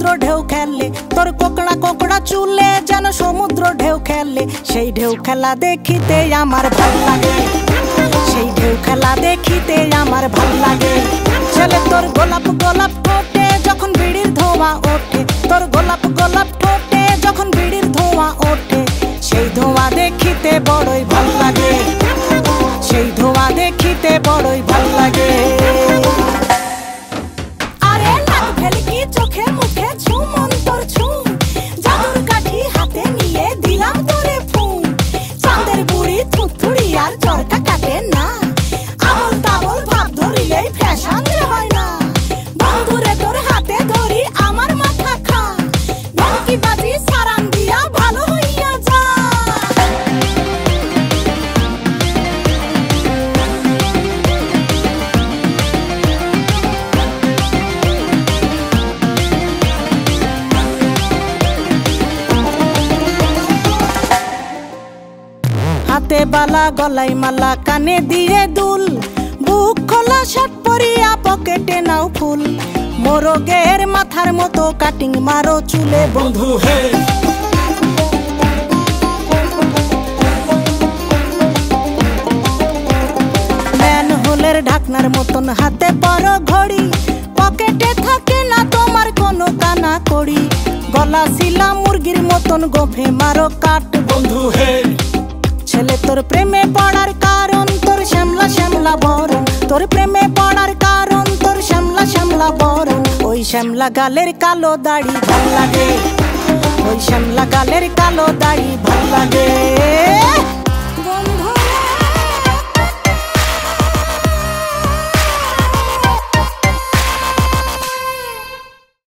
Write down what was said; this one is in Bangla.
চলে তোর কোকড়া কোকড়া চুলে যেন সমুদ্র ঢেউ খেলে। সেই ঢেউ খেলা দেখিতে আমার ভালো লাগে। সেই ঢেউ খেলা দেখিতে আমার ভালো লাগে। ছেলে, তোর গোলাপ গোলাপ ঠোঁটে যখন বিড়ির ধোঁয়া ওঠে। তোর গোলাপ গোলাপ ঠোঁটে যখন বিড়ির ধোঁয়া ওঠে। সেই ধোঁয়া দেখিতে বড়ই ভালো লাগে। সেই ধোঁয়া দেখিতে বড়ই হাতে বালা, গলায় মালা, কানে দিয়ে দুল। বুক খোলা, শার্ট পরিয়া, পকেটে নাও ফুল। মোরগের মাথার মতো কাটিং মারো চুলে, বন্ধু, হে। ম্যান হোলের ঢাকনার মতন হাতে বড় ঘড়ি। পকেটে থাকে না তোমার কোনো কানা কড়ি গলা শিলা মুরগির মতন গোফে মারো কাট বন্ধু, হে। ছেলে, তোর প্রেমে পড়ার কারণ, তোর শ্যামলা শ্যামলা বরণ। তোর প্রেমে পড়ার কারণ, তোর শ্যামলা শ্যামলা বরণ। ওই শ্যামলা গালের কালো দাড়ি ভালো লাগে, ওই শ্যামলা গালের কালো দাড়ি ভালো লাগে।